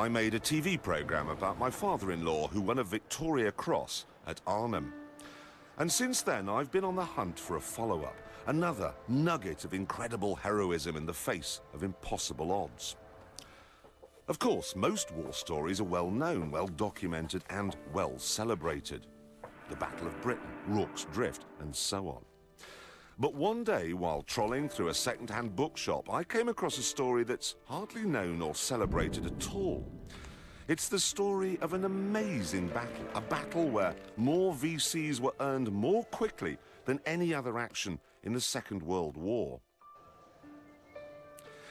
I made a TV program about my father-in-law who won a Victoria Cross at Arnhem. And since then, I've been on the hunt for a follow-up, another nugget of incredible heroism in the face of impossible odds. Of course, most war stories are well known, well documented, and well celebrated. The Battle of Britain, Rorke's Drift, and so on. But one day, while trolling through a second-hand bookshop, I came across a story that's hardly known or celebrated at all. It's the story of an amazing battle, a battle where more VCs were earned more quickly than any other action in the Second World War.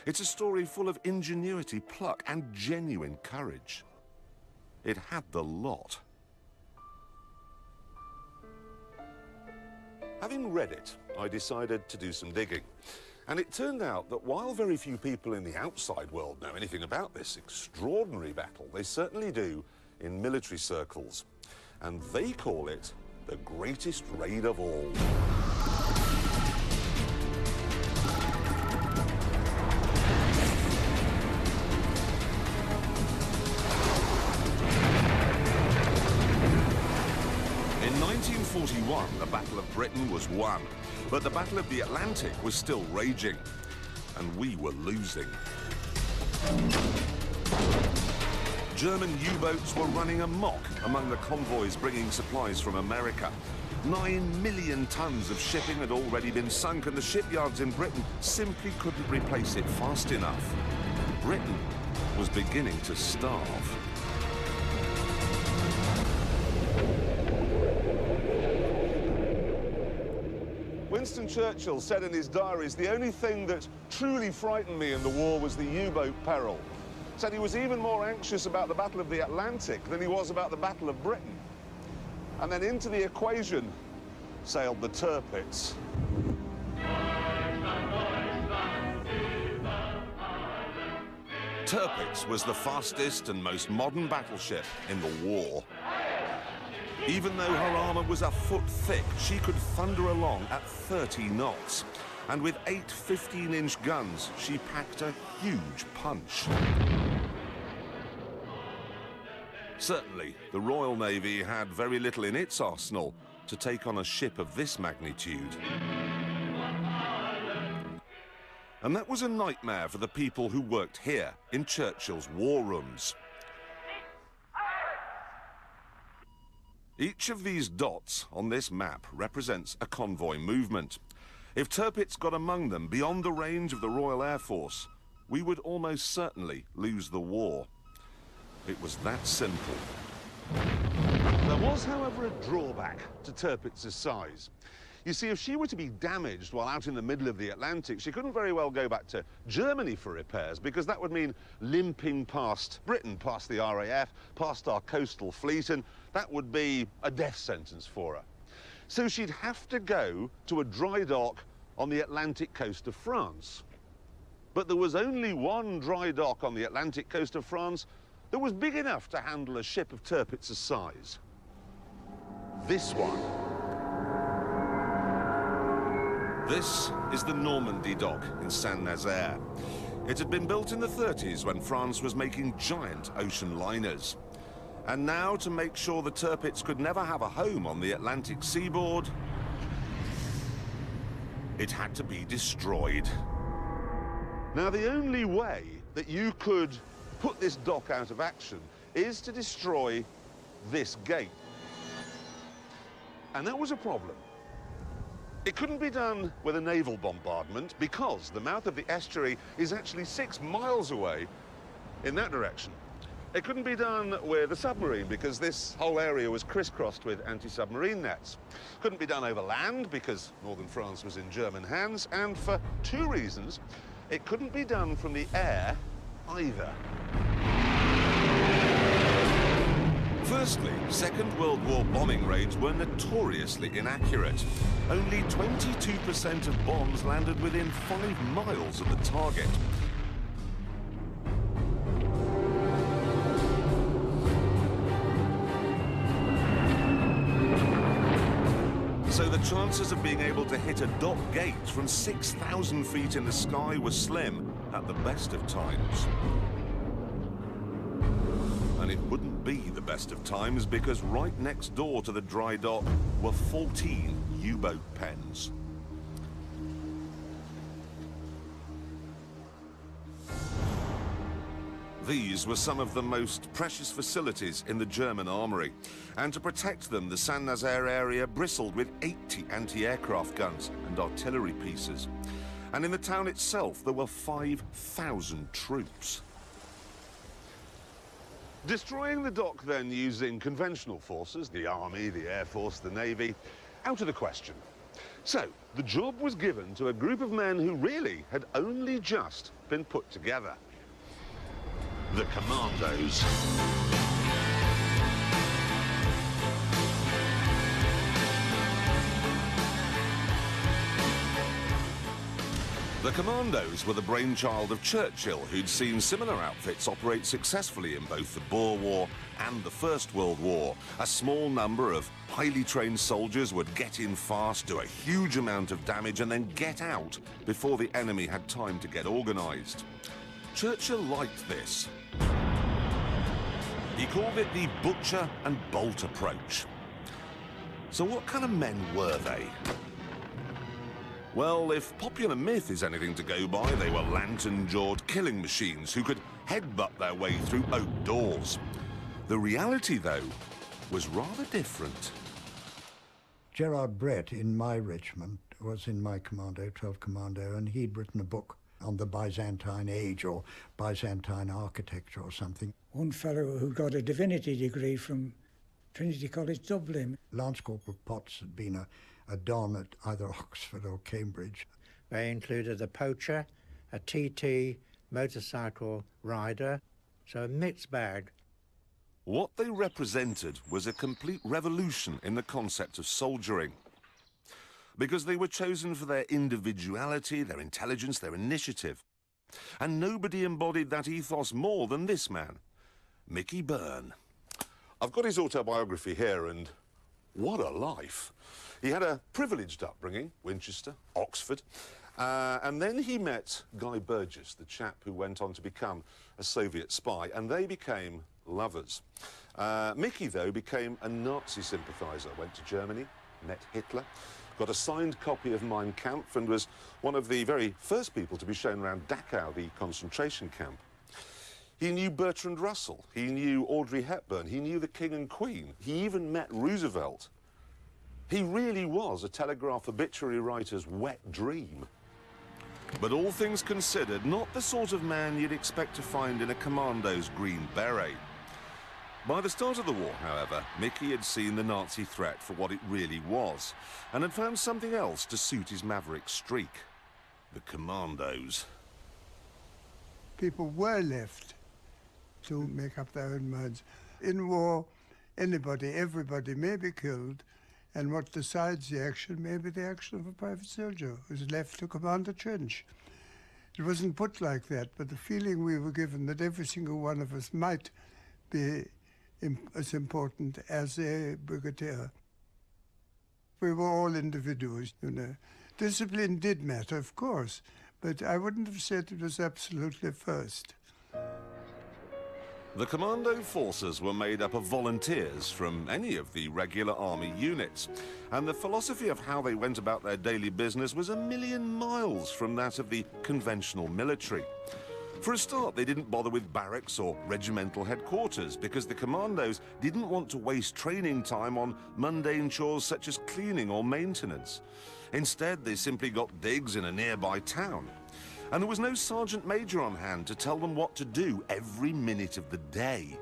It's a story full of ingenuity, pluck, and genuine courage. It had the lot. Having read it, I decided to do some digging. And it turned out that while very few people in the outside world know anything about this extraordinary battle, they certainly do in military circles. And they call it the greatest raid of all. Was won, but the Battle of the Atlantic was still raging, and we were losing. German U-boats were running amok among the convoys bringing supplies from America. Nine million tons of shipping had already been sunk, and the shipyards in Britain simply couldn't replace it fast enough. Britain was beginning to starve. Winston Churchill said in his diaries, the only thing that truly frightened me in the war was the U-boat peril. Said he was even more anxious about the Battle of the Atlantic than he was about the Battle of Britain. And then into the equation sailed the Tirpitz. Tirpitz was the fastest and most modern battleship in the war. Even though her armor was a foot thick, she could thunder along at 30 knots. And with eight 15-inch guns, she packed a huge punch. Certainly, the Royal Navy had very little in its arsenal to take on a ship of this magnitude. And that was a nightmare for the people who worked here in Churchill's war rooms. Each of these dots on this map represents a convoy movement. If Tirpitz got among them beyond the range of the Royal Air Force, we would almost certainly lose the war. It was that simple. There was, however, a drawback to Tirpitz's size. You see, if she were to be damaged while out in the middle of the Atlantic, she couldn't very well go back to Germany for repairs because that would mean limping past Britain, past the RAF, past our coastal fleet, and that would be a death sentence for her. So she'd have to go to a dry dock on the Atlantic coast of France. But there was only one dry dock on the Atlantic coast of France that was big enough to handle a ship of Tirpitz's size. This one. This is the Normandie dock in Saint-Nazaire. It had been built in the 30s when France was making giant ocean liners. And now, to make sure the Tirpitz could never have a home on the Atlantic seaboard, it had to be destroyed. Now, the only way that you could put this dock out of action is to destroy this gate. And that was a problem. It couldn't be done with a naval bombardment because the mouth of the estuary is actually six miles away in that direction. It couldn't be done with a submarine because this whole area was crisscrossed with anti-submarine nets. Couldn't be done over land because northern France was in German hands. And for two reasons, it couldn't be done from the air either. Firstly, Second World War bombing raids were notoriously inaccurate. Only 22% of bombs landed within five miles of the target. So the chances of being able to hit a dock gate from 6,000 feet in the sky were slim at the best of times. And it wouldn't be the best of times because right next door to the dry dock were 14 U-boat pens. These were some of the most precious facilities in the German armory, and to protect them, the Saint-Nazaire area bristled with 80 anti-aircraft guns and artillery pieces. And in the town itself, there were 5,000 troops. Destroying the dock then using conventional forces, the army, the air force, the navy, out of the question. So, the job was given to a group of men who really had only just been put together the Commandos. Commandos were the brainchild of Churchill, who'd seen similar outfits operate successfully in both the Boer War and the First World War. A small number of highly trained soldiers would get in fast, do a huge amount of damage, and then get out before the enemy had time to get organised. Churchill liked this, he called it the butcher and bolt approach. So what kind of men were they? Well, if popular myth is anything to go by, they were lantern-jawed killing machines who could headbutt their way through oak doors. The reality, though, was rather different. Gerard Brett in my regiment was in my commando, 12th Commando, and he'd written a book on the Byzantine age or Byzantine architecture or something. One fellow who got a divinity degree from Trinity College Dublin. Lance Corporal Potts had been a, a don at either Oxford or Cambridge. They included a poacher, a TT motorcycle rider, so a mixed bag. What they represented was a complete revolution in the concept of soldiering because they were chosen for their individuality, their intelligence, their initiative. And nobody embodied that ethos more than this man, Mickey Burn. I've got his autobiography here, and what a life. He had a privileged upbringing, Winchester, Oxford, uh, and then he met Guy Burgess, the chap who went on to become a Soviet spy, and they became lovers. Uh, Mickey, though, became a Nazi sympathiser, went to Germany, met Hitler, got a signed copy of Mein Kampf and was one of the very first people to be shown around Dachau, the concentration camp. He knew Bertrand Russell, he knew Audrey Hepburn, he knew the King and Queen, he even met Roosevelt. He really was a Telegraph obituary writer's wet dream. But all things considered, not the sort of man you'd expect to find in a commando's green beret. By the start of the war, however, Mickey had seen the Nazi threat for what it really was, and had found something else to suit his maverick streak. The Commandos. People were left to make up their own minds. In war, anybody, everybody may be killed, and what decides the action may be the action of a private soldier who's left to command a trench. It wasn't put like that, but the feeling we were given that every single one of us might be as important as a brigadier. We were all individuals, you know. Discipline did matter, of course, but I wouldn't have said it was absolutely first. The commando forces were made up of volunteers from any of the regular army units, and the philosophy of how they went about their daily business was a million miles from that of the conventional military. For a start, they didn't bother with barracks or regimental headquarters because the commandos didn't want to waste training time on mundane chores such as cleaning or maintenance. Instead, they simply got digs in a nearby town. And there was no sergeant major on hand to tell them what to do every minute of the day.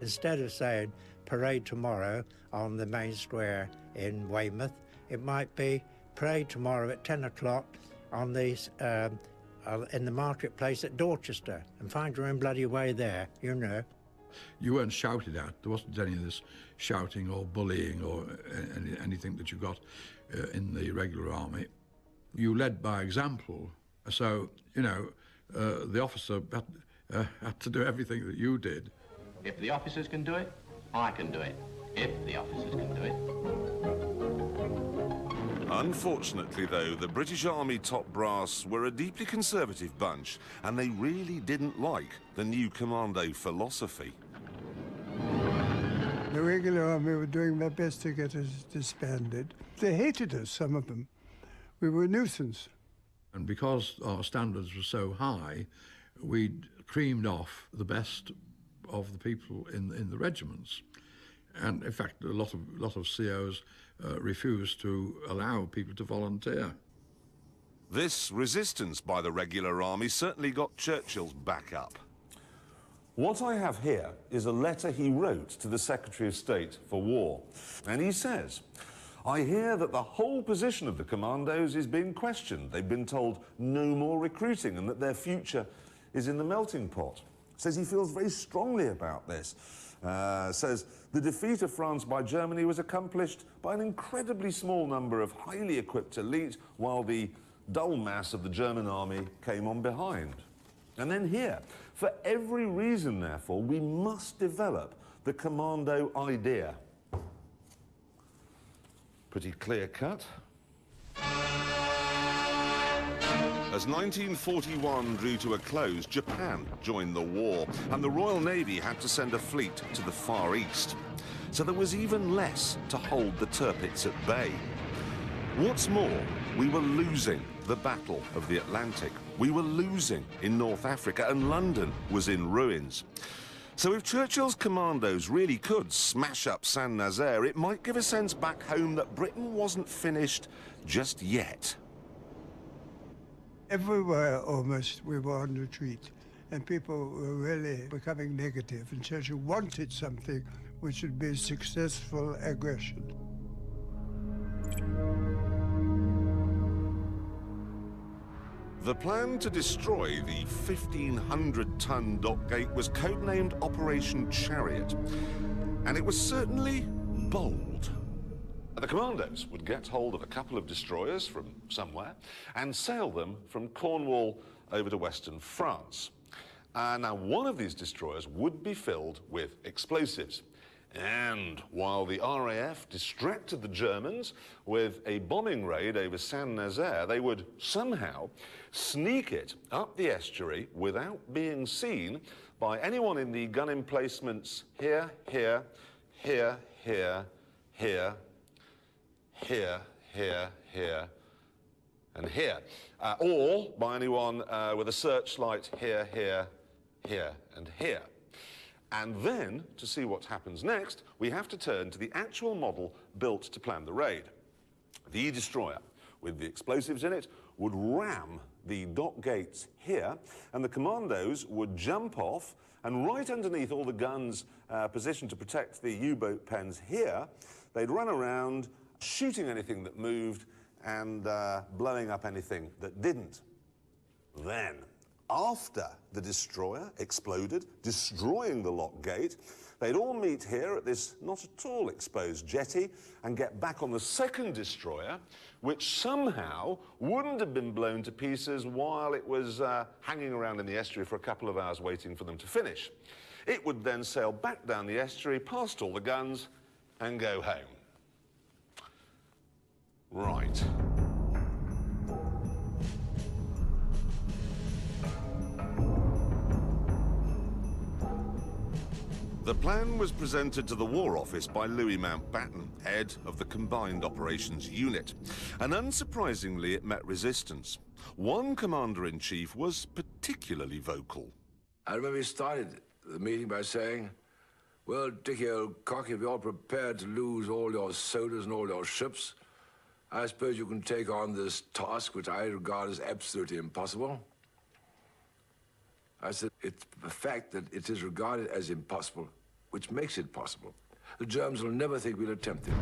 Instead of saying parade tomorrow on the main square in Weymouth, it might be parade tomorrow at 10 o'clock on the um, uh, in the marketplace at Dorchester and find your own bloody way there, you know. You weren't shouted at. There wasn't any of this shouting or bullying or any, anything that you got uh, in the regular army. You led by example. So, you know, uh, the officer had, uh, had to do everything that you did. If the officers can do it, I can do it. If the officers can do it. Unfortunately, though, the British Army top brass were a deeply conservative bunch, and they really didn't like the new commando philosophy. The regular army were doing their best to get us disbanded. They hated us, some of them. We were a nuisance. And because our standards were so high, we'd creamed off the best of the people in, in the regiments. And in fact, a lot of, lot of COs uh, refused to allow people to volunteer. This resistance by the regular army certainly got Churchill's back up. What I have here is a letter he wrote to the Secretary of State for War. And he says, I hear that the whole position of the commandos is being questioned. They've been told no more recruiting and that their future is in the melting pot. Says he feels very strongly about this. Uh, says the defeat of France by Germany was accomplished by an incredibly small number of highly equipped elite, while the dull mass of the German army came on behind. And then here, for every reason, therefore, we must develop the commando idea. Pretty clear cut. As 1941 drew to a close, Japan joined the war, and the Royal Navy had to send a fleet to the Far East. So there was even less to hold the Tirpitz at bay. What's more, we were losing the Battle of the Atlantic. We were losing in North Africa, and London was in ruins. So if Churchill's commandos really could smash up Saint Nazaire, it might give a sense back home that Britain wasn't finished just yet. Everywhere almost we were on retreat, and people were really becoming negative, and Churchill wanted something which would be successful aggression. The plan to destroy the 1,500-ton dockgate was codenamed Operation Chariot, and it was certainly bold. The commandos would get hold of a couple of destroyers from somewhere and sail them from Cornwall over to western France. Uh, now, one of these destroyers would be filled with explosives. And while the RAF distracted the Germans with a bombing raid over Saint Nazaire, they would somehow sneak it up the estuary without being seen by anyone in the gun emplacements here, here, here, here, here, here, here, here, and here. Uh, or by anyone uh, with a searchlight here, here, here, and here. And then, to see what happens next, we have to turn to the actual model built to plan the raid. The destroyer, with the explosives in it, would ram the dock gates here, and the commandos would jump off, and right underneath all the guns uh, positioned to protect the U-boat pens here, they'd run around, shooting anything that moved, and uh, blowing up anything that didn't. Then, after the destroyer exploded, destroying the lock gate, they'd all meet here at this not at all exposed jetty and get back on the second destroyer, which somehow wouldn't have been blown to pieces while it was uh, hanging around in the estuary for a couple of hours waiting for them to finish. It would then sail back down the estuary, past all the guns, and go home. Right. The plan was presented to the War Office by Louis Mountbatten, head of the Combined Operations Unit. And unsurprisingly, it met resistance. One commander-in-chief was particularly vocal. I remember he started the meeting by saying, well, Dickie, old cock, if you're prepared to lose all your soldiers and all your ships, I suppose you can take on this task, which I regard as absolutely impossible. I said, it's the fact that it is regarded as impossible, which makes it possible. The Germans will never think we'll attempt it.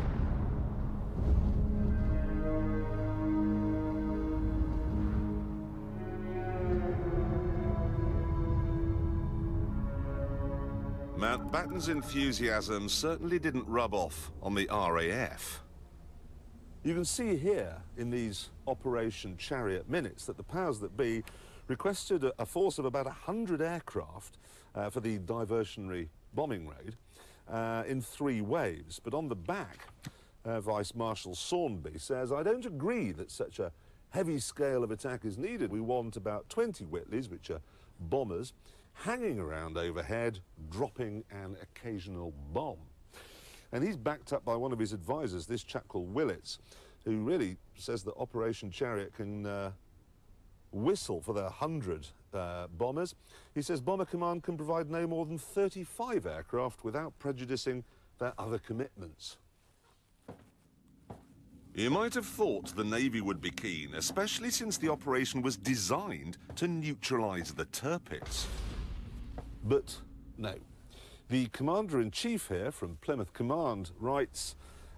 Mountbatten's enthusiasm certainly didn't rub off on the RAF. You can see here in these Operation Chariot minutes that the powers that be requested a, a force of about 100 aircraft uh, for the diversionary bombing raid uh, in three waves. But on the back, uh, Vice Marshal Saunby says, I don't agree that such a heavy scale of attack is needed. We want about 20 Whitleys, which are bombers, hanging around overhead, dropping an occasional bomb. And he's backed up by one of his advisors, this chap called Willits, who really says that Operation Chariot can uh, whistle for their 100 uh, bombers. He says Bomber Command can provide no more than 35 aircraft without prejudicing their other commitments. You might have thought the Navy would be keen, especially since the operation was designed to neutralise the Tirpitz. But no. The Commander-in-Chief here from Plymouth Command writes,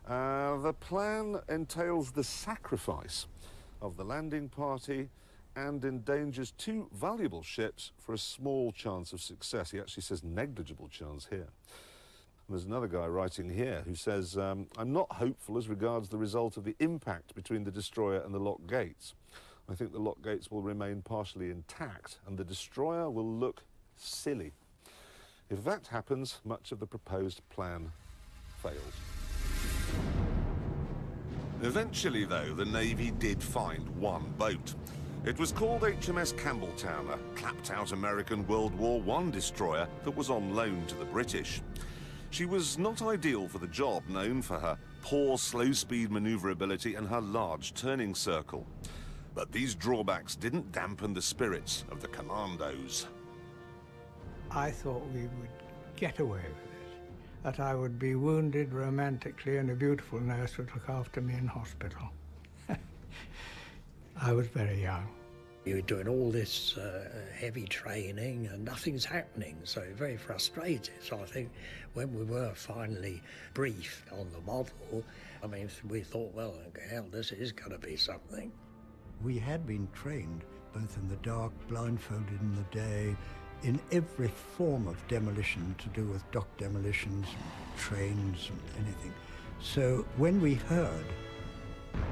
uh, the plan entails the sacrifice of the landing party and endangers two valuable ships for a small chance of success. He actually says negligible chance here. And there's another guy writing here who says, um, I'm not hopeful as regards the result of the impact between the destroyer and the lock gates. I think the lock gates will remain partially intact and the destroyer will look silly. If that happens, much of the proposed plan fails. Eventually, though, the Navy did find one boat. It was called HMS Campbeltown, a clapped-out American World War I destroyer that was on loan to the British. She was not ideal for the job, known for her poor slow-speed maneuverability and her large turning circle. But these drawbacks didn't dampen the spirits of the commandos. I thought we would get away with it, that I would be wounded romantically and a beautiful nurse would look after me in hospital. I was very young. You're doing all this uh, heavy training and nothing's happening, so very frustrated. So I think when we were finally briefed on the model, I mean, we thought, well, hell, this is going to be something. We had been trained both in the dark, blindfolded in the day, in every form of demolition to do with dock demolitions, trains, and anything. So when we heard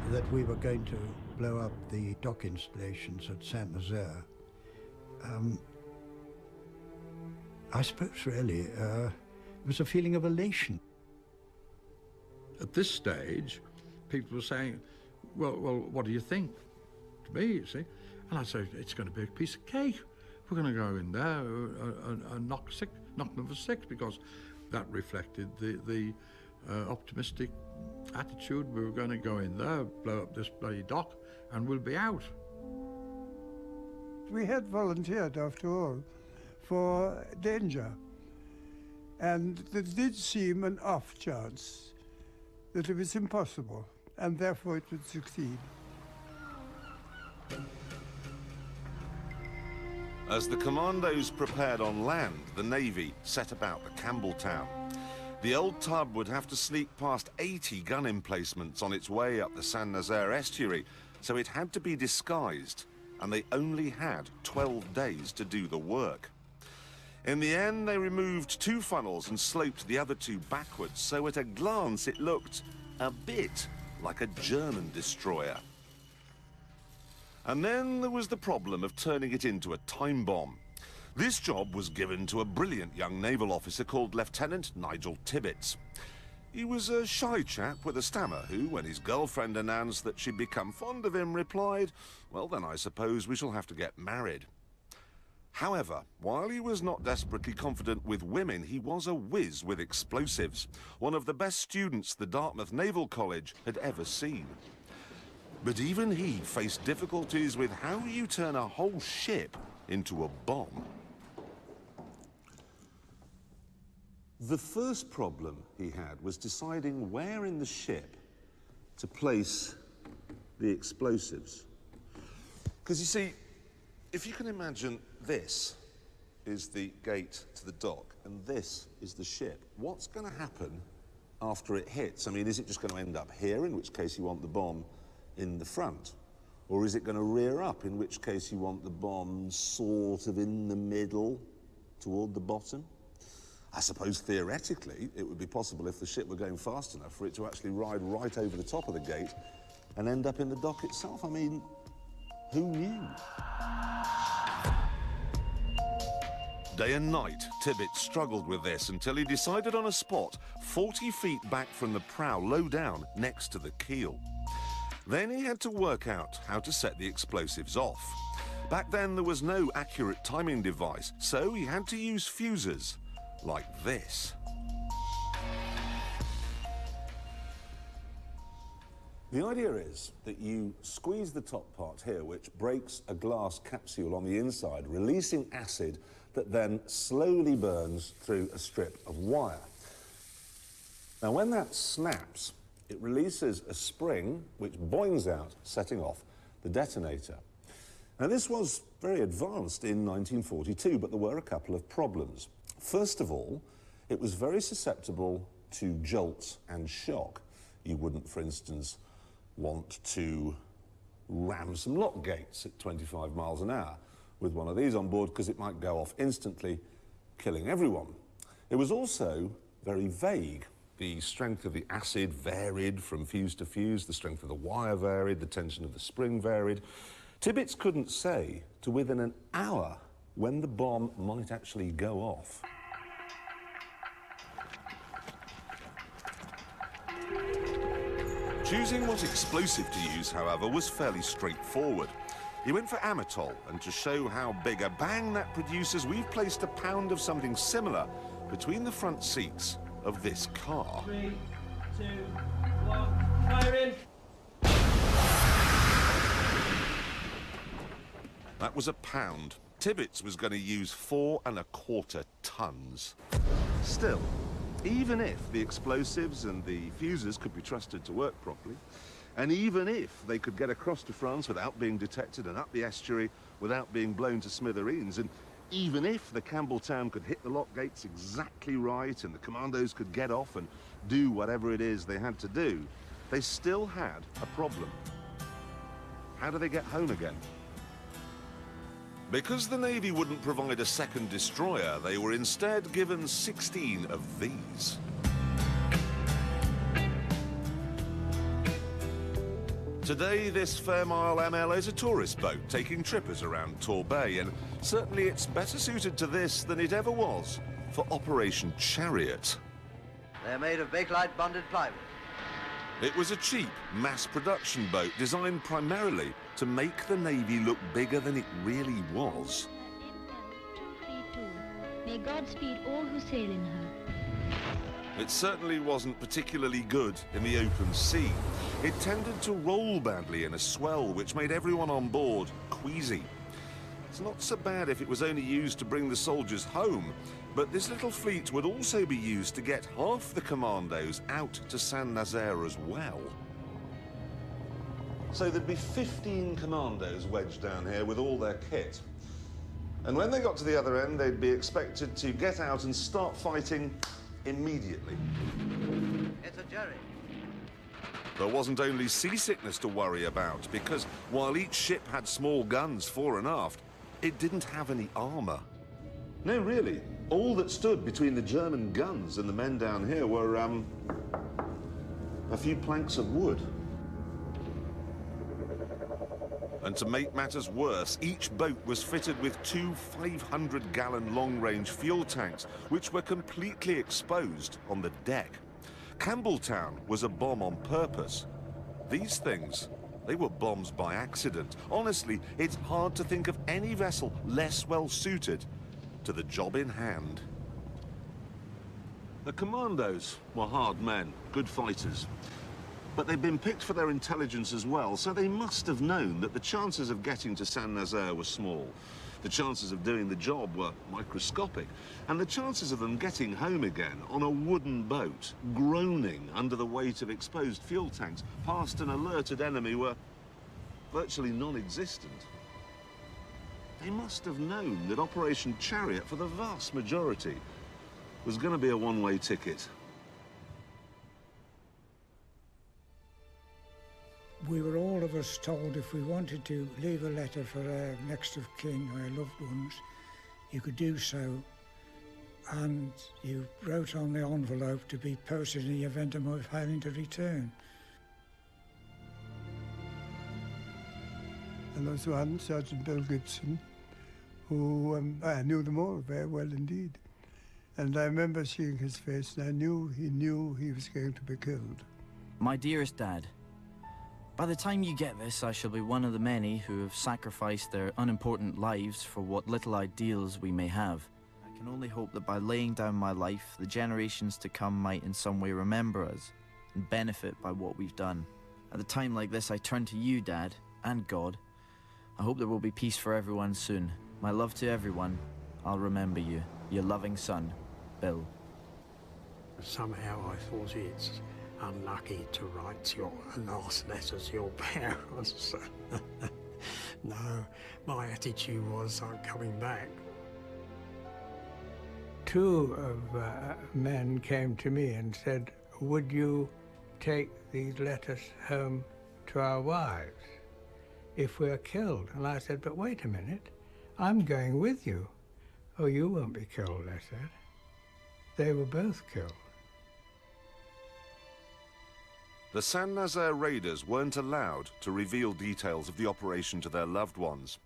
that we were going to blow up the dock installations at Saint Nazaire, um, I suppose really uh, it was a feeling of elation. At this stage, people were saying, well, well, what do you think? To me, you see. And I said, it's going to be a piece of cake. We're going to go in there and, and knock, six, knock for six because that reflected the, the uh, optimistic attitude. We were going to go in there, blow up this bloody dock, and we'll be out. We had volunteered, after all, for danger. And it did seem an off chance that it was impossible, and therefore it would succeed. As the commandos prepared on land, the Navy set about the Campbeltown. The old tub would have to sneak past 80 gun emplacements on its way up the Saint Nazaire estuary, so it had to be disguised, and they only had 12 days to do the work. In the end, they removed two funnels and sloped the other two backwards, so at a glance it looked a bit like a German destroyer. And then there was the problem of turning it into a time bomb. This job was given to a brilliant young naval officer called Lieutenant Nigel Tibbits. He was a shy chap with a stammer who, when his girlfriend announced that she'd become fond of him, replied, Well, then I suppose we shall have to get married. However, while he was not desperately confident with women, he was a whiz with explosives, one of the best students the Dartmouth Naval College had ever seen. But even he faced difficulties with how you turn a whole ship into a bomb. The first problem he had was deciding where in the ship to place the explosives. Because you see, if you can imagine this is the gate to the dock and this is the ship, what's going to happen after it hits? I mean, is it just going to end up here, in which case you want the bomb in the front? Or is it going to rear up, in which case you want the bomb sort of in the middle, toward the bottom? I suppose theoretically it would be possible if the ship were going fast enough for it to actually ride right over the top of the gate and end up in the dock itself. I mean, who knew? Day and night, Tibbit struggled with this until he decided on a spot 40 feet back from the prow, low down, next to the keel. Then he had to work out how to set the explosives off. Back then, there was no accurate timing device, so he had to use fuses like this. The idea is that you squeeze the top part here, which breaks a glass capsule on the inside, releasing acid that then slowly burns through a strip of wire. Now, when that snaps, it releases a spring which boings out, setting off the detonator. Now, this was very advanced in 1942, but there were a couple of problems. First of all, it was very susceptible to jolts and shock. You wouldn't, for instance, want to ram some lock gates at 25 miles an hour with one of these on board because it might go off instantly, killing everyone. It was also very vague. The strength of the acid varied from fuse to fuse, the strength of the wire varied, the tension of the spring varied. Tibbits couldn't say to within an hour when the bomb might actually go off. Choosing what explosive to use, however, was fairly straightforward. He went for Amatol, and to show how big a bang that produces, we've placed a pound of something similar between the front seats of this car. Three, two, one, firing. That was a pound. Tibbits was going to use four and a quarter tons. Still, even if the explosives and the fuses could be trusted to work properly, and even if they could get across to France without being detected and up the estuary without being blown to smithereens, and even if the Campbeltown could hit the lock gates exactly right and the commandos could get off and do whatever it is they had to do, they still had a problem. How do they get home again? Because the Navy wouldn't provide a second destroyer, they were instead given 16 of these. Today, this Fairmile ML is a tourist boat taking trippers around Torbay, and certainly it's better suited to this than it ever was for Operation Chariot. They're made of Bakelite bonded plywood. It was a cheap, mass production boat designed primarily to make the Navy look bigger than it really was. May God speed all who sail in her. It certainly wasn't particularly good in the open sea. It tended to roll badly in a swell, which made everyone on board queasy. It's not so bad if it was only used to bring the soldiers home, but this little fleet would also be used to get half the commandos out to Saint Nazaire as well. So there'd be 15 commandos wedged down here with all their kit. And when they got to the other end, they'd be expected to get out and start fighting immediately. It's a jerry. There wasn't only seasickness to worry about, because while each ship had small guns fore and aft, it didn't have any armor. No, really. All that stood between the German guns and the men down here were, um, a few planks of wood. And to make matters worse, each boat was fitted with two 500-gallon long-range fuel tanks, which were completely exposed on the deck. Campbeltown was a bomb on purpose. These things, they were bombs by accident. Honestly, it's hard to think of any vessel less well-suited to the job in hand. The commandos were hard men, good fighters. But they'd been picked for their intelligence as well, so they must have known that the chances of getting to Saint-Nazaire were small. The chances of doing the job were microscopic, and the chances of them getting home again on a wooden boat, groaning under the weight of exposed fuel tanks past an alerted enemy were virtually non-existent. They must have known that Operation Chariot, for the vast majority, was going to be a one-way ticket. We were all of us told if we wanted to leave a letter for our next of kin or our loved ones, you could do so. And you wrote on the envelope to be posted in the event of my failing to return. And there was one, Sergeant Bill Gibson, who um, I knew them all very well indeed. And I remember seeing his face, and I knew he knew he was going to be killed. My dearest Dad, by the time you get this, I shall be one of the many who have sacrificed their unimportant lives for what little ideals we may have. I can only hope that by laying down my life, the generations to come might in some way remember us and benefit by what we've done. At a time like this, I turn to you, Dad, and God. I hope there will be peace for everyone soon. My love to everyone. I'll remember you. Your loving son, Bill. Somehow I thought it's unlucky to write your last letter to your parents. no, my attitude was I'm coming back. Two of uh, men came to me and said, would you take these letters home to our wives if we're killed? And I said, but wait a minute, I'm going with you. Oh, you won't be killed, I said. They were both killed. The Saint Nazaire raiders weren't allowed to reveal details of the operation to their loved ones.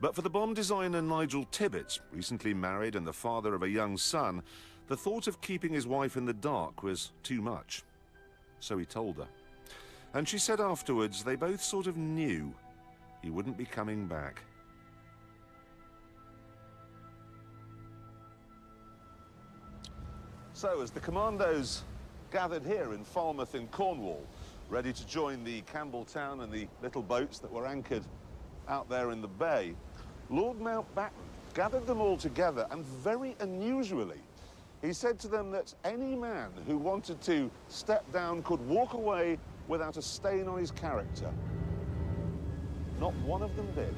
But for the bomb designer Nigel Tibbits, recently married and the father of a young son, the thought of keeping his wife in the dark was too much. So he told her. And she said afterwards they both sort of knew he wouldn't be coming back. So as the commandos gathered here in Falmouth in Cornwall, ready to join the Campbeltown and the little boats that were anchored out there in the bay, Lord Mountbatten gathered them all together and very unusually, he said to them that any man who wanted to step down could walk away without a stain on his character. Not one of them did.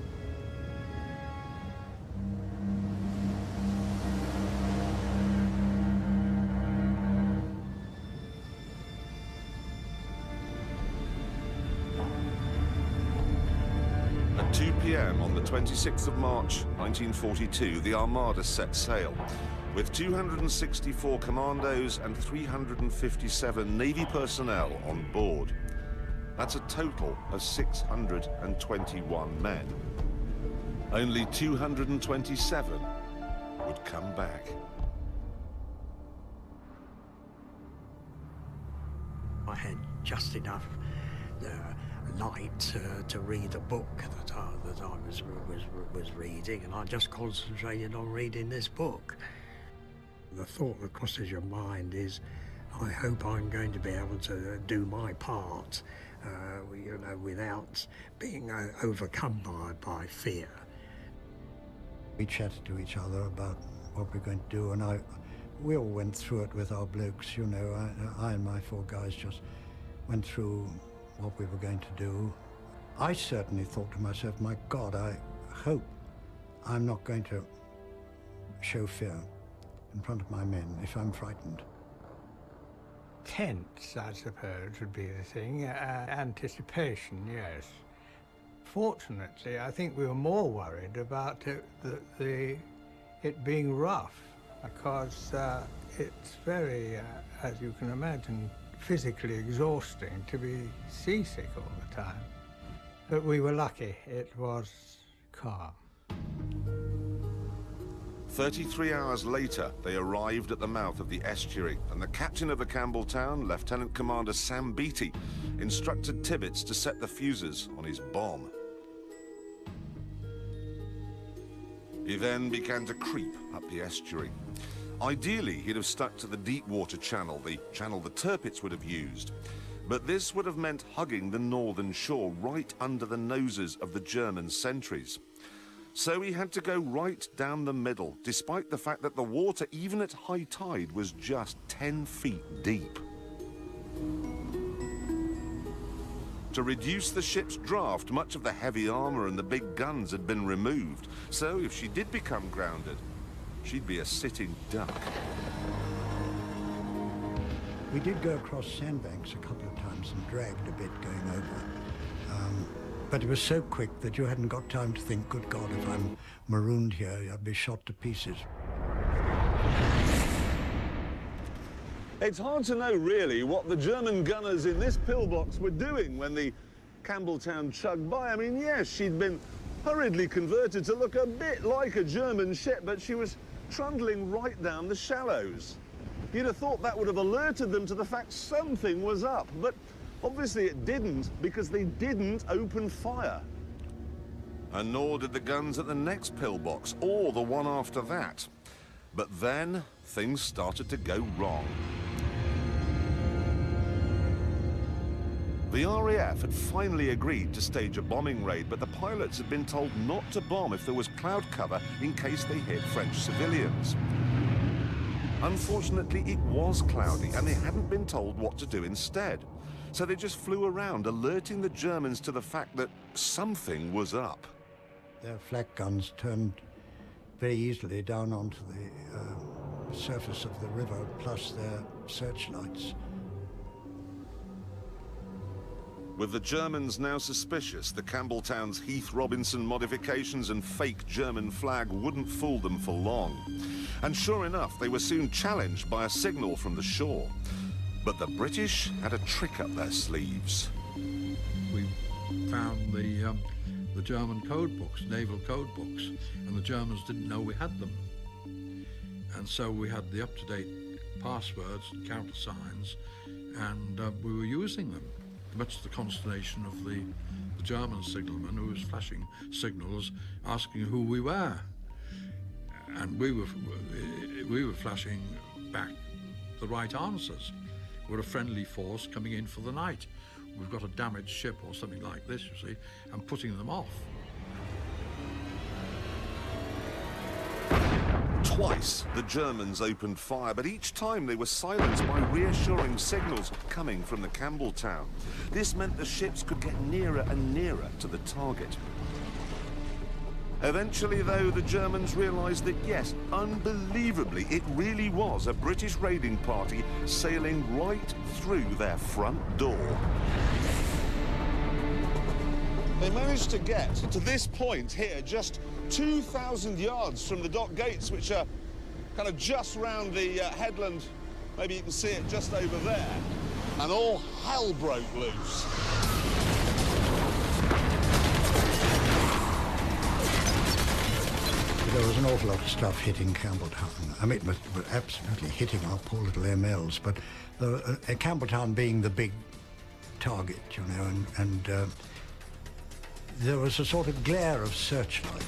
26th of March 1942, the Armada set sail with 264 commandos and 357 Navy personnel on board. That's a total of 621 men. Only 227 would come back. I had just enough light uh, to read a book that I, that I was, was, was reading, and I just concentrated on reading this book. The thought that crosses your mind is, I hope I'm going to be able to do my part, uh, you know, without being uh, overcome by, by fear. We chatted to each other about what we're going to do, and I, we all went through it with our blokes, you know. I, I and my four guys just went through what we were going to do. I certainly thought to myself, my God, I hope I'm not going to show fear in front of my men if I'm frightened. Tense, I suppose, would be the thing. Uh, anticipation, yes. Fortunately, I think we were more worried about it, the, the, it being rough, because uh, it's very, uh, as you can imagine, physically exhausting to be seasick all the time. But we were lucky. It was calm. 33 hours later, they arrived at the mouth of the estuary, and the captain of the Campbeltown, Lieutenant Commander Sam Beattie, instructed Tibbits to set the fuses on his bomb. He then began to creep up the estuary. Ideally, he'd have stuck to the deep water channel, the channel the Tirpitz would have used. But this would have meant hugging the northern shore right under the noses of the German sentries. So he had to go right down the middle, despite the fact that the water, even at high tide, was just 10 feet deep. To reduce the ship's draft, much of the heavy armor and the big guns had been removed. So if she did become grounded, she'd be a sitting duck. We did go across sandbanks a couple of times and dragged a bit going over. Um, but it was so quick that you hadn't got time to think, good God, if I'm marooned here, I'd be shot to pieces. It's hard to know, really, what the German gunners in this pillbox were doing when the Campbeltown chugged by. I mean, yes, she'd been hurriedly converted to look a bit like a German ship, but she was trundling right down the shallows. You'd have thought that would have alerted them to the fact something was up, but obviously it didn't because they didn't open fire. And nor did the guns at the next pillbox or the one after that. But then things started to go wrong. The RAF had finally agreed to stage a bombing raid, but the pilots had been told not to bomb if there was cloud cover in case they hit French civilians. Unfortunately, it was cloudy, and they hadn't been told what to do instead. So they just flew around, alerting the Germans to the fact that something was up. Their flak guns turned very easily down onto the uh, surface of the river, plus their searchlights. With the Germans now suspicious, the Campbeltown's Heath Robinson modifications and fake German flag wouldn't fool them for long. And sure enough, they were soon challenged by a signal from the shore. But the British had a trick up their sleeves. We found the, um, the German code books, naval code books, and the Germans didn't know we had them. And so we had the up-to-date passwords and countersigns, and uh, we were using them much to the consternation of the, the German signalman who was flashing signals asking who we were. And we were, we were flashing back the right answers. We're a friendly force coming in for the night. We've got a damaged ship or something like this, you see, and putting them off. Twice, the Germans opened fire, but each time they were silenced by reassuring signals coming from the Campbeltown. This meant the ships could get nearer and nearer to the target. Eventually, though, the Germans realized that, yes, unbelievably, it really was a British raiding party sailing right through their front door. They managed to get to this point here, just 2,000 yards from the dock gates, which are kind of just round the uh, headland. Maybe you can see it just over there. And all hell broke loose. There was an awful lot of stuff hitting Campbeltown. I mean, it was, absolutely hitting our poor little MLs, but the, uh, Campbeltown being the big target, you know, and, and uh, there was a sort of glare of searchlights.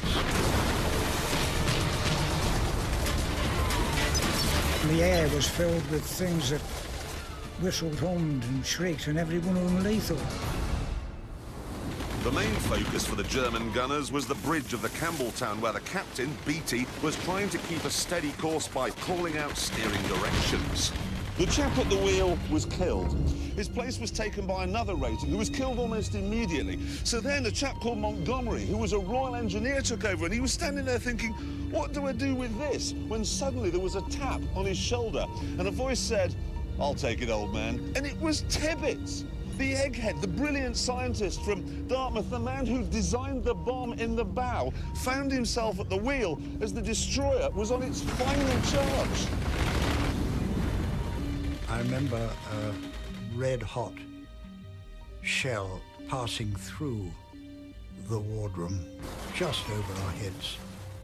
The air was filled with things that whistled, hummed and shrieked, and every one of them lethal. The main focus for the German gunners was the bridge of the Campbeltown, where the captain, Beattie, was trying to keep a steady course by calling out steering directions. The chap at the wheel was killed. His place was taken by another rating who was killed almost immediately. So then a chap called Montgomery, who was a Royal Engineer, took over and he was standing there thinking, what do I do with this? When suddenly there was a tap on his shoulder and a voice said, I'll take it, old man. And it was Tibbits. The egghead, the brilliant scientist from Dartmouth, the man who designed the bomb in the bow, found himself at the wheel as the destroyer was on its final charge. I remember a red hot shell passing through the wardroom just over our heads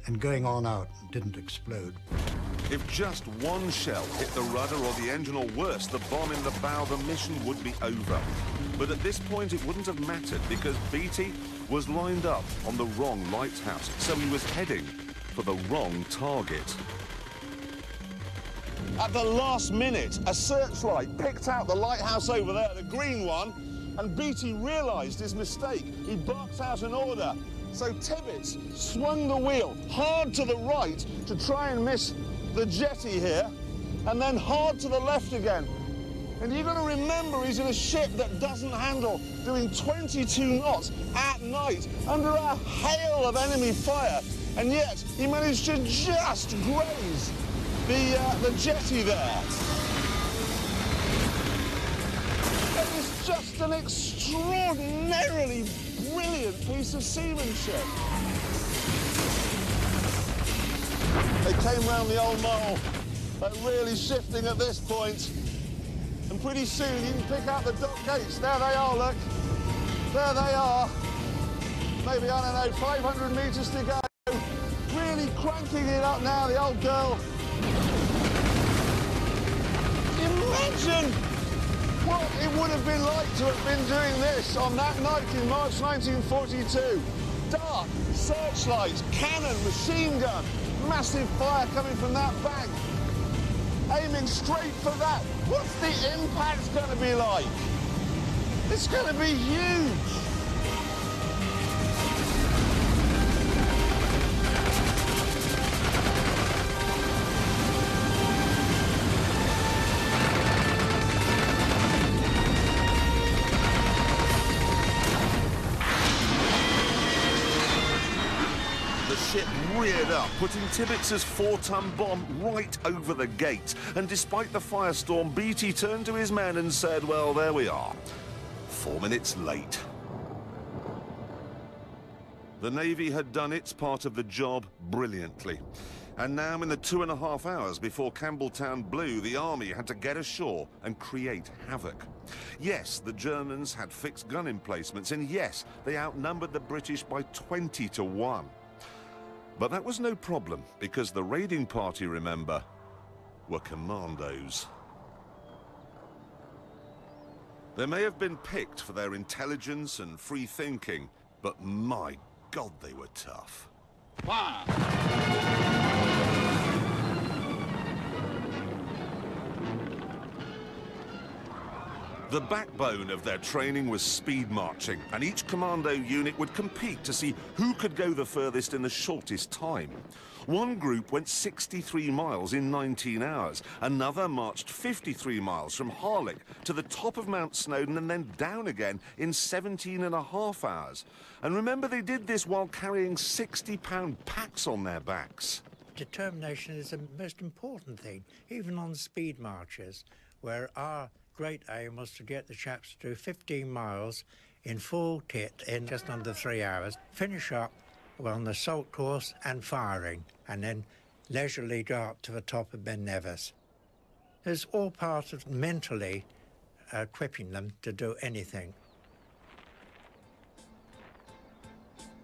and going on out didn't explode. If just one shell hit the rudder or the engine or worse, the bomb in the bow, the mission would be over. But at this point it wouldn't have mattered because Beattie was lined up on the wrong lighthouse, so he was heading for the wrong target. At the last minute, a searchlight picked out the lighthouse over there, the green one, and Beattie realised his mistake. He barked out an order. So Tibbits swung the wheel hard to the right to try and miss the jetty here, and then hard to the left again. And you've got to remember he's in a ship that doesn't handle, doing 22 knots at night under a hail of enemy fire. And yet he managed to just graze the, uh, the jetty there. It is just an extraordinarily brilliant piece of seamanship. They came round the old mole, but really shifting at this point. And pretty soon you can pick out the dock gates. There they are, look. There they are. Maybe, I don't know, 500 metres to go. Really cranking it up now, the old girl. Imagine what it would have been like to have been doing this on that night in March 1942. Dark, searchlights, cannon, machine gun, massive fire coming from that bank. Aiming straight for that. What's the impact going to be like? It's going to be huge! Putting Tibbits's four-ton bomb right over the gate. And despite the firestorm, Beattie turned to his men and said, well, there we are. Four minutes late. The Navy had done its part of the job brilliantly. And now, in the two and a half hours before Campbeltown blew, the Army had to get ashore and create havoc. Yes, the Germans had fixed gun emplacements, and yes, they outnumbered the British by 20 to 1. But that was no problem, because the raiding party, remember, were commandos. They may have been picked for their intelligence and free thinking, but my God, they were tough. The backbone of their training was speed marching, and each commando unit would compete to see who could go the furthest in the shortest time. One group went 63 miles in 19 hours. Another marched 53 miles from Harlech to the top of Mount Snowdon and then down again in 17 and a half hours. And remember, they did this while carrying 60-pound packs on their backs. Determination is the most important thing, even on speed marches, where our great aim was to get the chaps to do 15 miles in full kit in just under three hours, finish up on the salt course and firing, and then leisurely go up to the top of Ben Nevis. It's all part of mentally uh, equipping them to do anything.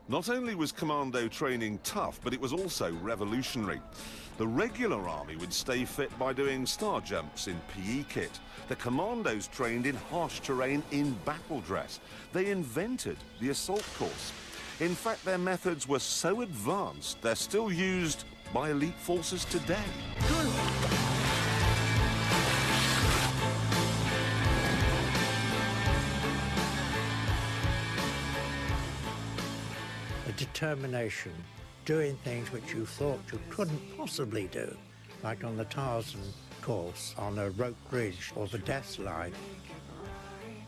Not only was commando training tough, but it was also revolutionary. The regular army would stay fit by doing star jumps in PE kit. The commandos trained in harsh terrain in battle dress. They invented the assault course. In fact, their methods were so advanced, they're still used by elite forces today. a determination, doing things which you thought you couldn't possibly do, like on the Tarzan course, on a rope bridge or the death line.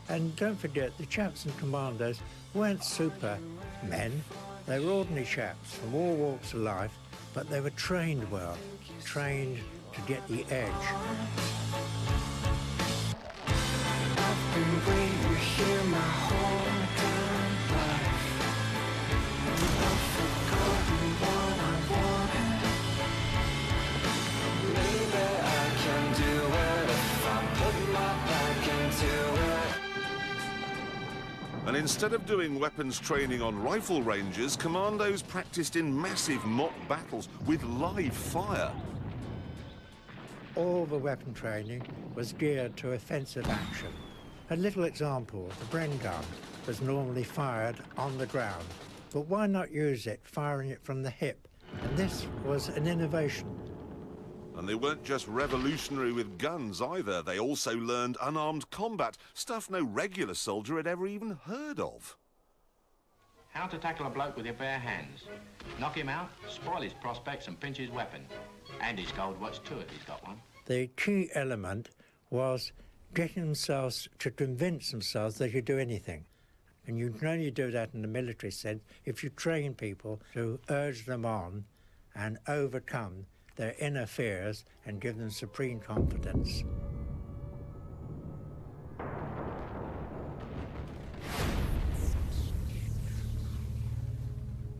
And don't forget, the chaps and commandos weren't super men. They were ordinary chaps from all walks of life, but they were trained well, trained to get the edge. Instead of doing weapons training on rifle ranges, commandos practiced in massive mock battles with live fire. All the weapon training was geared to offensive action. A little example, the Bren gun was normally fired on the ground, but why not use it firing it from the hip? And this was an innovation. And they weren't just revolutionary with guns either. They also learned unarmed combat, stuff no regular soldier had ever even heard of. How to tackle a bloke with your bare hands. Knock him out, spoil his prospects and pinch his weapon. And his gold watch too if he's got one. The key element was getting themselves to convince themselves they could do anything. And you can only do that in the military sense if you train people to urge them on and overcome their inner fears and give them supreme confidence.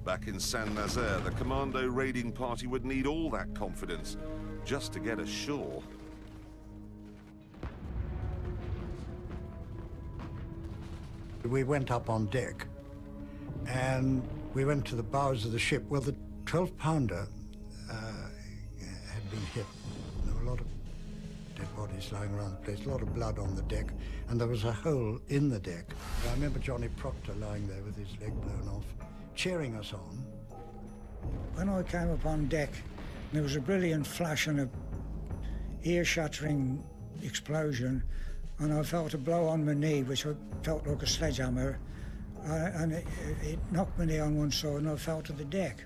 Back in Saint Nazaire, the commando raiding party would need all that confidence just to get ashore. We went up on deck and we went to the bows of the ship. Well, the 12 pounder uh, had been hit. There were a lot of dead bodies lying around the place, a lot of blood on the deck, and there was a hole in the deck. I remember Johnny Proctor lying there with his leg blown off, cheering us on. When I came up on deck, there was a brilliant flash and a ear-shattering explosion, and I felt a blow on my knee, which felt like a sledgehammer, and it, it knocked my knee on one side, and I fell to the deck.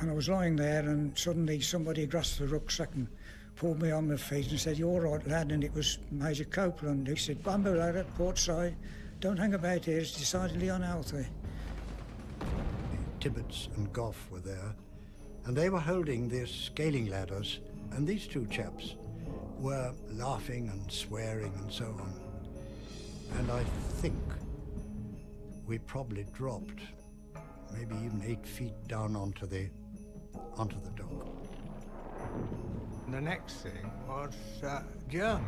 And I was lying there, and suddenly somebody grasped the rucksack and pulled me on my feet and said, "You're all right, lad." And it was Major Copeland. He said, "Bamboo lad at port side. Don't hang about here. It's decidedly unhealthy." Tibbits and Goff were there, and they were holding their scaling ladders, and these two chaps were laughing and swearing and so on. And I think we probably dropped maybe even eight feet down onto the onto the dock. The next thing was uh, Germans,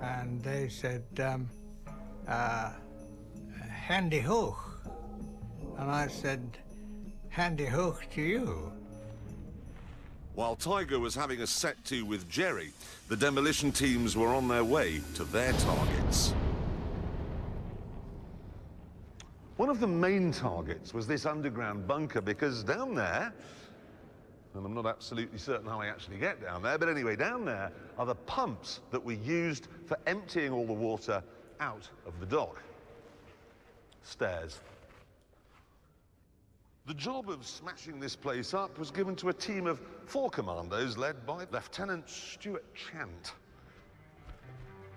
and they said, um, uh, "Handy hoch," and I said, "Handy hoch to you." While Tiger was having a set to with Jerry, the demolition teams were on their way to their targets. One of the main targets was this underground bunker because down there, and I'm not absolutely certain how I actually get down there, but anyway, down there are the pumps that were used for emptying all the water out of the dock. Stairs. The job of smashing this place up was given to a team of four commandos led by Lieutenant Stuart Chant.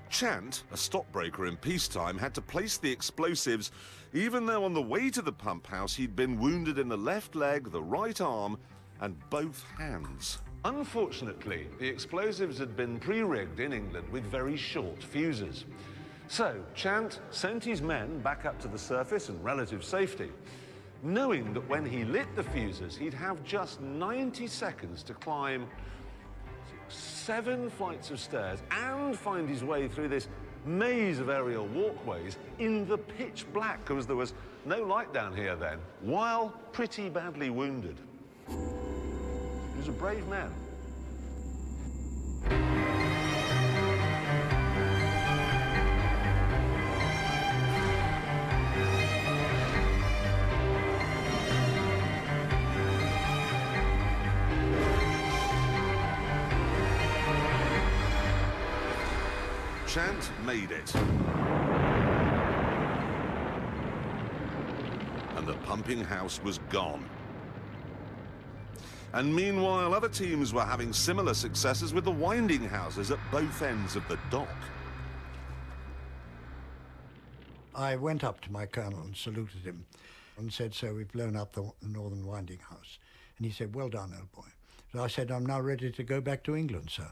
Chant, a stockbroker in peacetime, had to place the explosives even though on the way to the pump house he'd been wounded in the left leg, the right arm, and both hands. Unfortunately, the explosives had been pre-rigged in England with very short fuses. So, Chant sent his men back up to the surface in relative safety, knowing that when he lit the fuses, he'd have just 90 seconds to climb seven flights of stairs and find his way through this maze of aerial walkways in the pitch black because there was no light down here then, while pretty badly wounded. He was a brave man. Made it. And the pumping house was gone. And meanwhile, other teams were having similar successes with the winding houses at both ends of the dock. I went up to my colonel and saluted him and said, so we've blown up the northern winding house. And he said, well done, old boy. So I said, I'm now ready to go back to England, sir.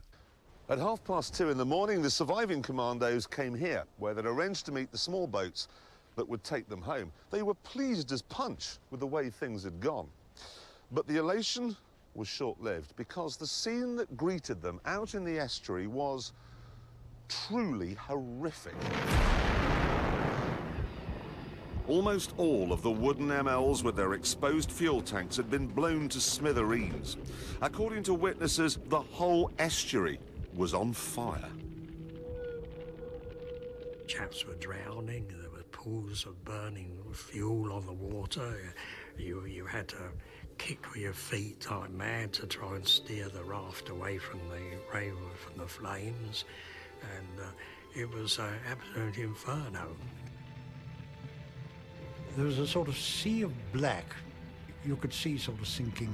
At half past two in the morning, the surviving commandos came here, where they'd arranged to meet the small boats that would take them home. They were pleased as punch with the way things had gone. But the elation was short-lived because the scene that greeted them out in the estuary was truly horrific. Almost all of the wooden MLs with their exposed fuel tanks had been blown to smithereens. According to witnesses, the whole estuary was on fire. Chaps were drowning, there were pools of burning fuel on the water. You, you had to kick with your feet like mad to try and steer the raft away from the rail, from the flames. And uh, it was an absolute inferno. There was a sort of sea of black. You could see sort of sinking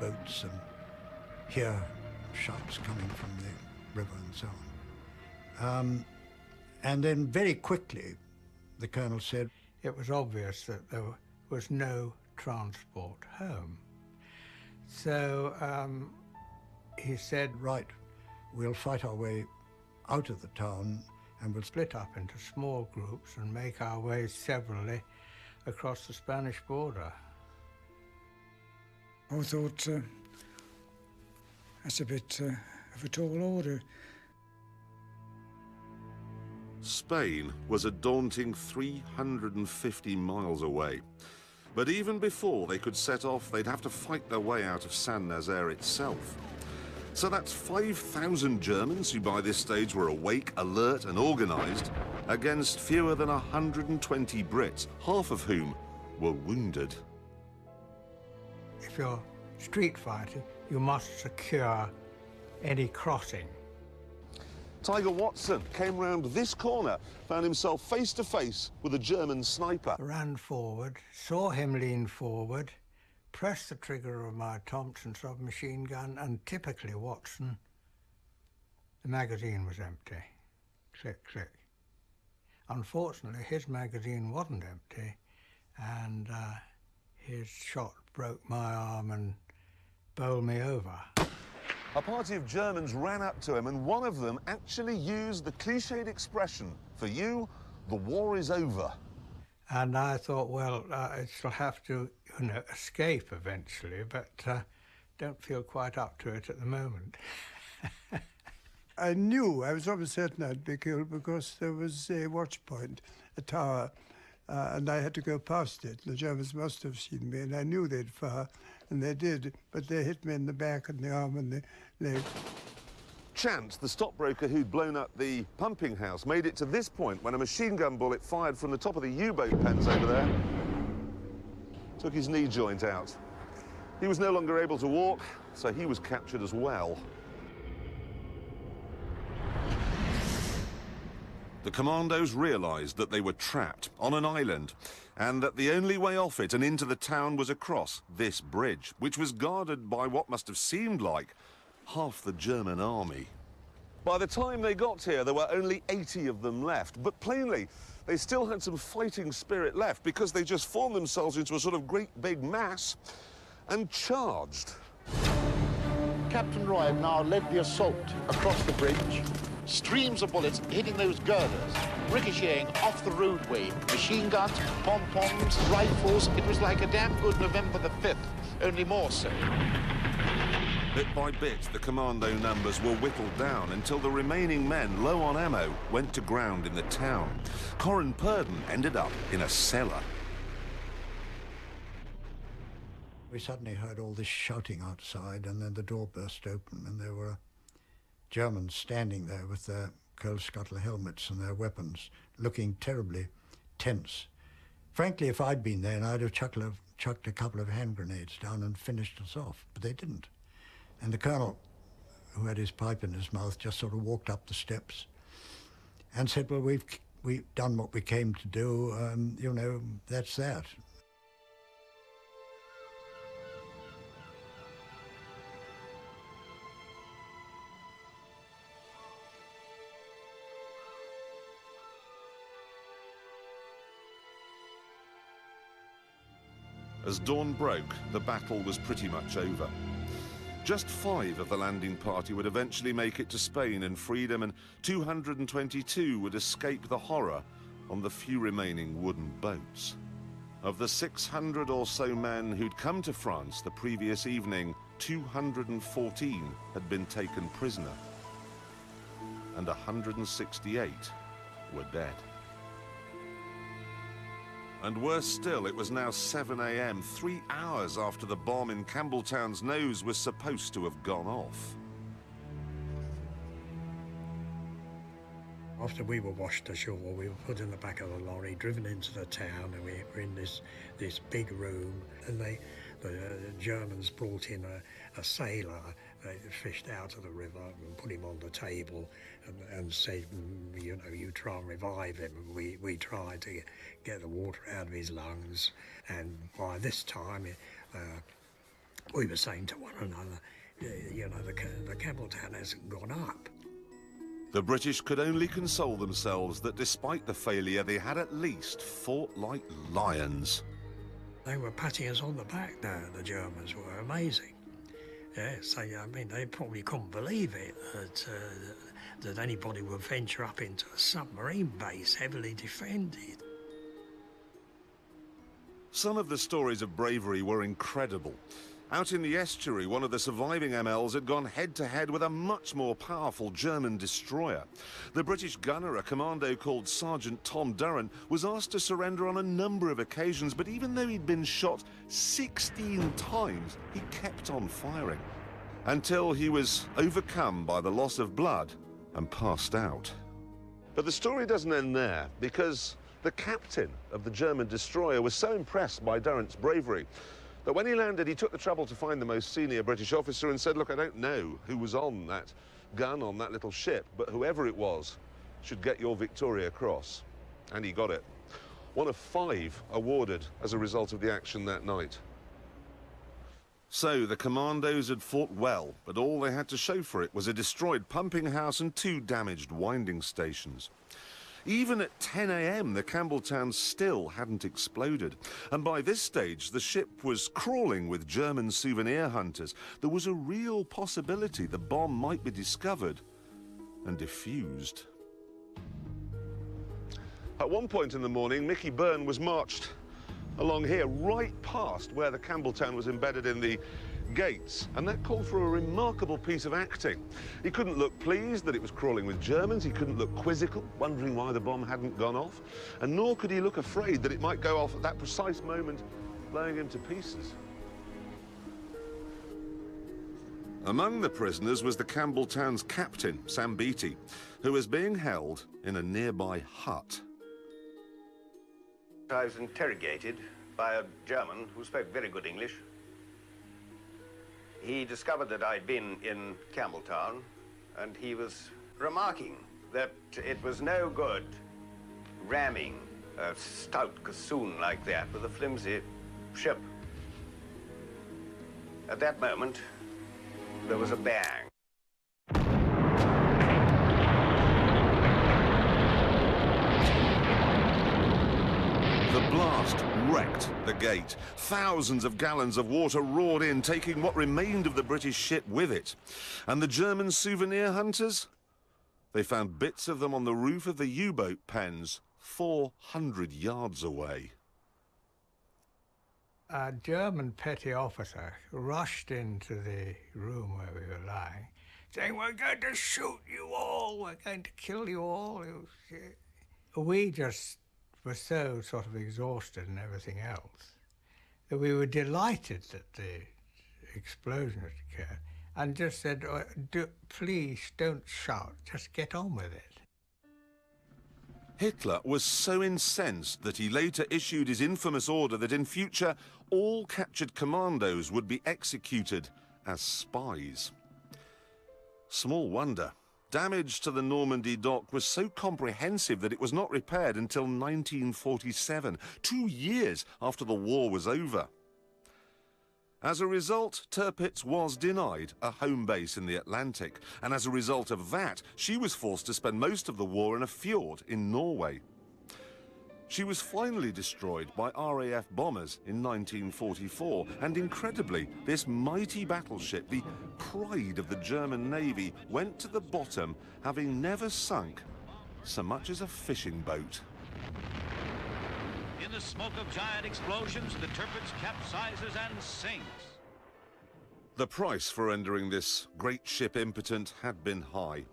boats and hear shouts coming from the river and so on. Um, and then very quickly, the colonel said, It was obvious that there was no transport home. So um, he said, Right, we'll fight our way out of the town and we'll split up into small groups and make our way severally across the Spanish border. I thought uh, that's a bit uh, of a tall order. Spain was a daunting 350 miles away. But even before they could set off, they'd have to fight their way out of Saint Nazaire itself. So that's 5,000 Germans who by this stage were awake, alert and organised, against fewer than 120 Brits, half of whom were wounded. If you're street fighting, you must secure any crossing. Tiger Watson came round this corner, found himself face to face with a German sniper. Ran forward, saw him lean forward, pressed the trigger of my Thompson submachine gun, and typically Watson, the magazine was empty. Click, click. Unfortunately, his magazine wasn't empty, and uh, his shot broke my arm and bowled me over. A party of Germans ran up to him, and one of them actually used the cliched expression, for you, the war is over. And I thought, well, uh, I shall have to, you know, escape eventually, but uh, don't feel quite up to it at the moment. I knew, I was almost certain I'd be killed because there was a watch point, a tower, uh, and I had to go past it. The Germans must have seen me, and I knew they'd fire, and they did, but they hit me in the back and the arm and the leg. Chant, the stockbroker who'd blown up the pumping house, made it to this point when a machine gun bullet fired from the top of the U-boat pens over there took his knee joint out. He was no longer able to walk, so he was captured as well. The commandos realised that they were trapped on an island and that the only way off it and into the town was across this bridge, which was guarded by what must have seemed like half the German army. By the time they got here, there were only 80 of them left, but plainly, they still had some fighting spirit left because they just formed themselves into a sort of great big mass and charged. Captain Roy had now led the assault across the bridge. Streams of bullets hitting those girders, ricocheting off the roadway. Machine guns, pom-poms, rifles. It was like a damn good November the 5th, only more so. Bit by bit, the commando numbers were whittled down until the remaining men, low on ammo, went to ground in the town. Corran Purdon ended up in a cellar. We suddenly heard all this shouting outside, and then the door burst open, and there were Germans standing there with their coal scuttle helmets and their weapons, looking terribly tense. Frankly, if I'd been there, I'd have chucked a, chucked a couple of hand grenades down and finished us off, but they didn't. And the colonel, who had his pipe in his mouth, just sort of walked up the steps and said, well, we've, we've done what we came to do, um, you know, that's that. As dawn broke, the battle was pretty much over. Just five of the landing party would eventually make it to Spain and freedom, and 222 would escape the horror on the few remaining wooden boats. Of the 600 or so men who'd come to France the previous evening, 214 had been taken prisoner, and 168 were dead. And worse still, it was now 7 a.m., three hours after the bomb in Campbeltown's nose was supposed to have gone off. After we were washed ashore, we were put in the back of the lorry, driven into the town, and we were in this this big room. And they, the, uh, Germans brought in a, a sailor. They fished out of the river and put him on the table and, and said, "Mm, you know, you try and revive him. And we, we tried to get the water out of his lungs. And by this time, uh, we were saying to one another, you know, the, the Campbeltown hasn't gone up. The British could only console themselves that despite the failure, they had at least fought like lions. They were patting us on the back now, the Germans were amazing. Yes, they, I mean, they probably couldn't believe it that, uh, that anybody would venture up into a submarine base heavily defended. Some of the stories of bravery were incredible. Out in the estuary, one of the surviving MLs had gone head-to-head with a much more powerful German destroyer. The British gunner, a commando called Sergeant Tom Durrant, was asked to surrender on a number of occasions, but even though he'd been shot 16 times, he kept on firing. Until he was overcome by the loss of blood and passed out. But the story doesn't end there, because the captain of the German destroyer was so impressed by Durrant's bravery But when he landed, he took the trouble to find the most senior British officer and said, look, I don't know who was on that gun on that little ship, but whoever it was should get your Victoria Cross. And he got it. One of five awarded as a result of the action that night. So the commandos had fought well, but all they had to show for it was a destroyed pumping house and two damaged winding stations. Even at 10 a.m., the Campbeltown still hadn't exploded. And by this stage, the ship was crawling with German souvenir hunters. There was a real possibility the bomb might be discovered and defused. At one point in the morning, Mickey Burn was marched along here, right past where the Campbeltown was embedded in the gates, and that called for a remarkable piece of acting. He couldn't look pleased that it was crawling with Germans, he couldn't look quizzical, wondering why the bomb hadn't gone off, and nor could he look afraid that it might go off at that precise moment, blowing him to pieces. Among the prisoners was the Campbeltown's captain, Sam Beattie, who was being held in a nearby hut. I was interrogated by a German who spoke very good English. He discovered that I'd been in Campbeltown, and he was remarking that it was no good ramming a stout caisson like that with a flimsy ship. At that moment, there was a bang. The wrecked the gate. Thousands of gallons of water roared in, taking what remained of the British ship with it. And the German souvenir hunters? They found bits of them on the roof of the U-boat pens, 400 yards away. A German petty officer rushed into the room where we were lying, saying, We're going to shoot you all, we're going to kill you all. Uh, we just were so sort of exhausted and everything else that we were delighted that the explosion had occurred and just said, oh, do, please don't shout, just get on with it. Hitler was so incensed that he later issued his infamous order that in future all captured commandos would be executed as spies. Small wonder. Damage to the Normandie dock was so comprehensive that it was not repaired until 1947, two years after the war was over. As a result, Tirpitz was denied a home base in the Atlantic, and as a result of that, she was forced to spend most of the war in a fjord in Norway. She was finally destroyed by RAF bombers in 1944, and incredibly, this mighty battleship, the pride of the German Navy, went to the bottom, having never sunk so much as a fishing boat. In the smoke of giant explosions, the Tirpitz capsizes and sinks. The price for rendering this great ship impotent had been high.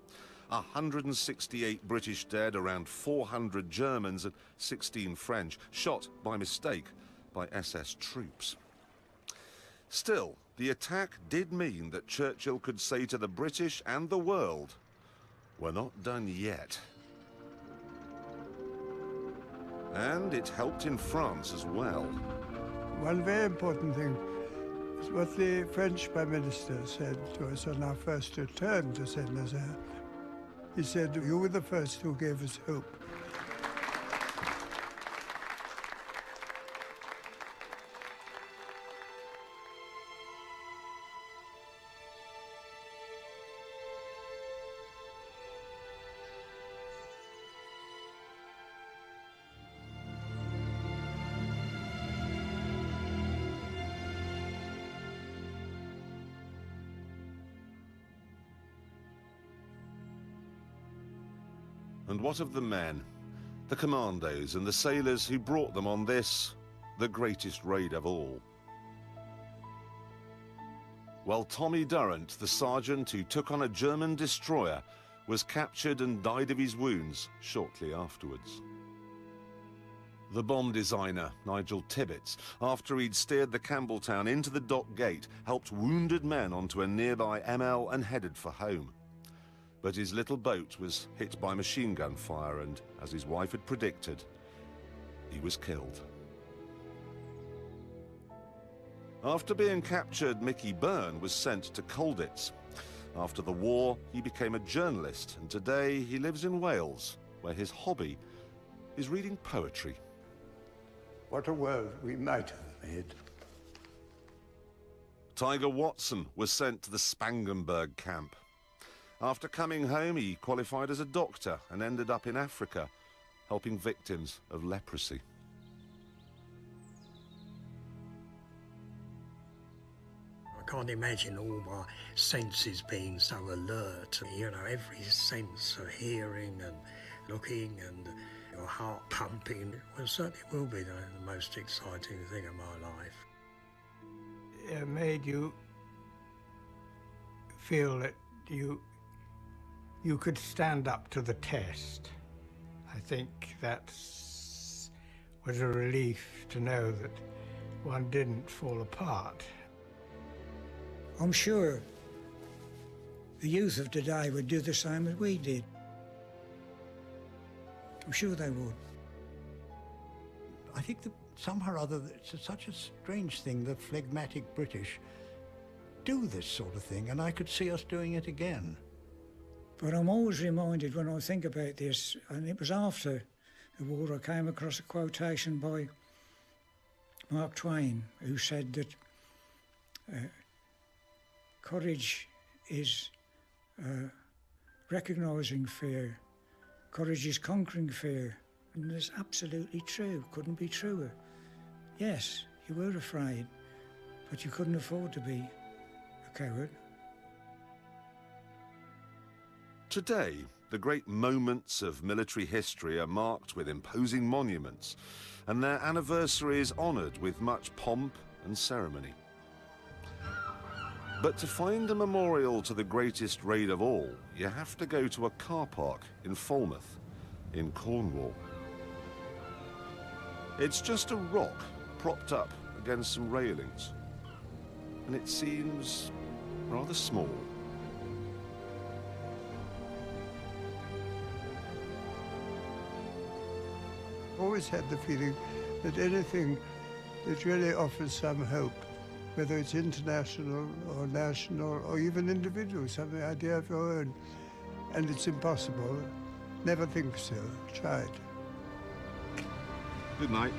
168 British dead, around 400 Germans and 16 French, shot by mistake by SS troops. Still, the attack did mean that Churchill could say to the British and the world, we're not done yet. And it helped in France as well. One very important thing is what the French Prime Minister said to us on our first return to Saint Nazaire. He said, you were the first who gave us hope. What of the men, the commandos and the sailors who brought them on this, the greatest raid of all? Well, Tommy Durrant, the sergeant who took on a German destroyer, was captured and died of his wounds shortly afterwards. The bomb designer, Nigel Tibbits, after he'd steered the Campbeltown into the dock gate, helped wounded men onto a nearby ML and headed for home. But his little boat was hit by machine gun fire and, as his wife had predicted, he was killed. After being captured, Mickey Burn was sent to Colditz. After the war, he became a journalist, and today he lives in Wales, where his hobby is reading poetry. What a world we might have made. Tiger Watson was sent to the Spangenberg camp. After coming home, he qualified as a doctor and ended up in Africa, helping victims of leprosy. I can't imagine all my senses being so alert. You know, every sense of hearing and looking and your heart pumping. Well, certainly will be the, the most exciting thing of my life. It made you feel that you you could stand up to the test. I think that was a relief to know that one didn't fall apart. I'm sure the youth of today would do the same as we did. I'm sure they would. I think that somehow or other it's a, such a strange thing that phlegmatic British do this sort of thing, and I could see us doing it again. But I'm always reminded when I think about this, and it was after the war, I came across a quotation by Mark Twain, who said that uh, courage is uh, recognising fear, courage is conquering fear. And that's absolutely true, couldn't be truer. Yes, you were afraid, but you couldn't afford to be a coward. Today, the great moments of military history are marked with imposing monuments, and their anniversary is honoured with much pomp and ceremony. But to find a memorial to the greatest raid of all, you have to go to a car park in Falmouth, in Cornwall. It's just a rock propped up against some railings, and it seems rather small. Always had the feeling that anything that really offers some hope, whether it's international or national or even individual, some idea of your own, and it's impossible, never think so. Try it. Good night.